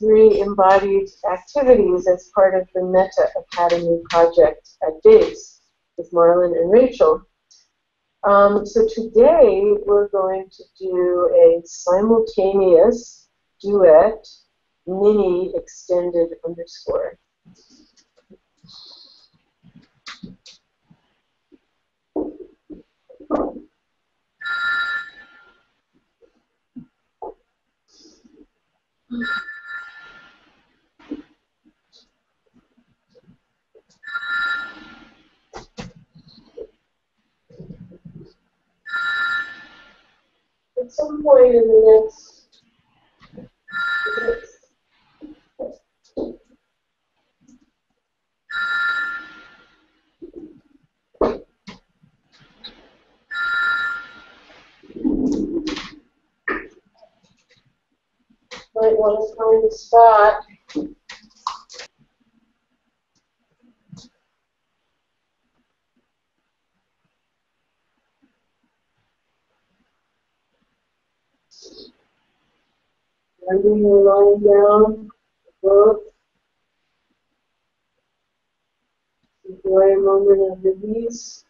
three embodied activities as part of the Meta Academy project at Bates with Marlon and Rachel. Um, so today we're going to do a simultaneous duet mini extended underscore. Some point in the next, might want to find a spot. Maybe you're lying down, book. Enjoy a moment of release.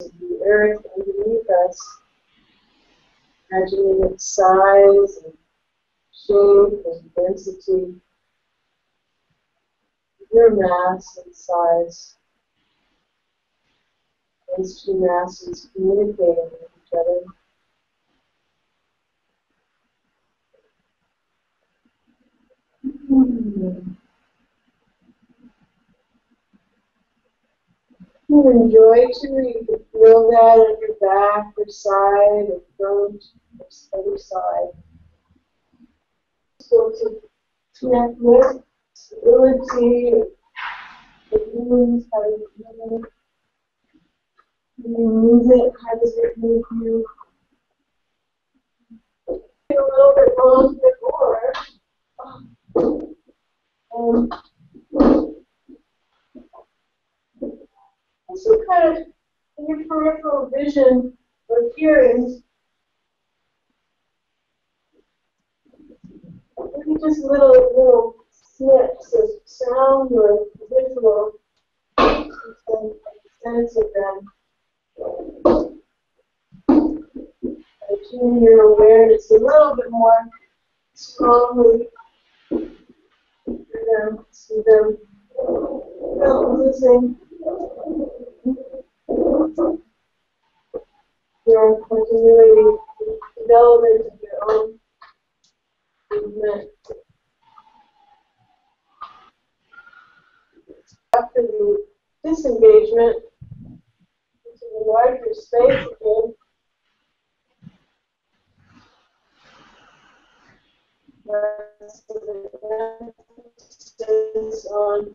The earth underneath us, imagining its size and shape and density, your mass and size. Those two masses communicating with each other. You enjoy to you can feel that on your back or side or front or other side. So to connect with stability, the feelings, how you feel it, how does it move you? A little bit long. Um, kind in your peripheral vision or hearing, maybe just little little snips of sound or visual, sense of them. Tune your awareness a little bit more strongly. Them, um, see them. Without losing your continuity, development of your own movement. After the disengagement into the larger space again, the emphasis on